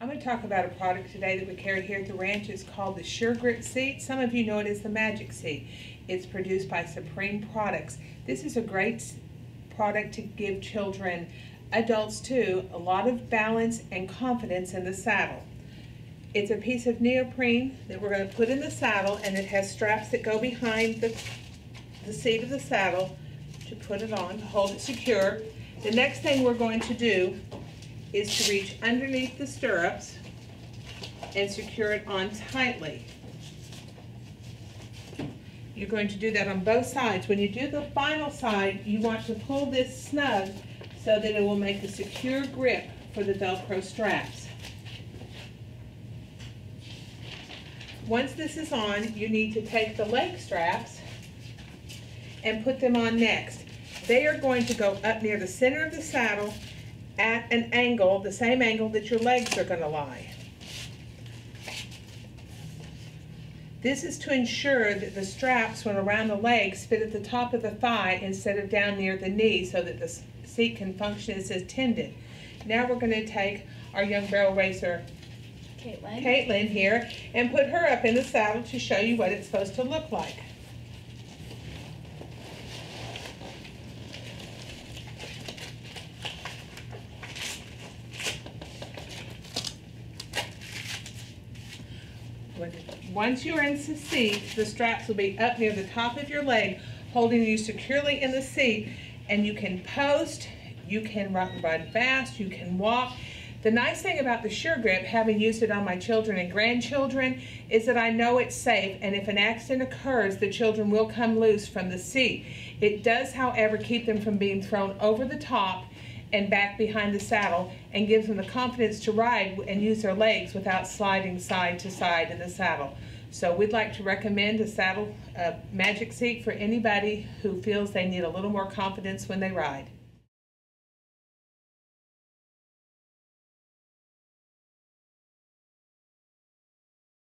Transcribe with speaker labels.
Speaker 1: I'm going to talk about a product today that we carry here at the ranch. It's called the Sure Grip Seat. Some of you know it as the Magic Seat. It's produced by Supreme Products. This is a great product to give children, adults too, a lot of balance and confidence in the saddle. It's a piece of neoprene that we're going to put in the saddle and it has straps that go behind the, the seat of the saddle to put it on, to hold it secure. The next thing we're going to do is to reach underneath the stirrups and secure it on tightly. You're going to do that on both sides. When you do the final side, you want to pull this snug so that it will make a secure grip for the Velcro straps. Once this is on, you need to take the leg straps and put them on next. They are going to go up near the center of the saddle at an angle, the same angle that your legs are going to lie. This is to ensure that the straps, when around the legs, fit at the top of the thigh instead of down near the knee so that the seat can function as intended. Now we're going to take our young barrel racer
Speaker 2: Caitlin.
Speaker 1: Caitlin here and put her up in the saddle to show you what it's supposed to look like. Once you're in the seat, the straps will be up near the top of your leg, holding you securely in the seat, and you can post, you can ride fast, you can walk. The nice thing about the Sure Grip, having used it on my children and grandchildren, is that I know it's safe, and if an accident occurs, the children will come loose from the seat. It does, however, keep them from being thrown over the top and back behind the saddle and gives them the confidence to ride and use their legs without sliding side to side in the saddle. So we'd like to recommend a saddle a magic seat for anybody who feels they need a little more confidence when they ride.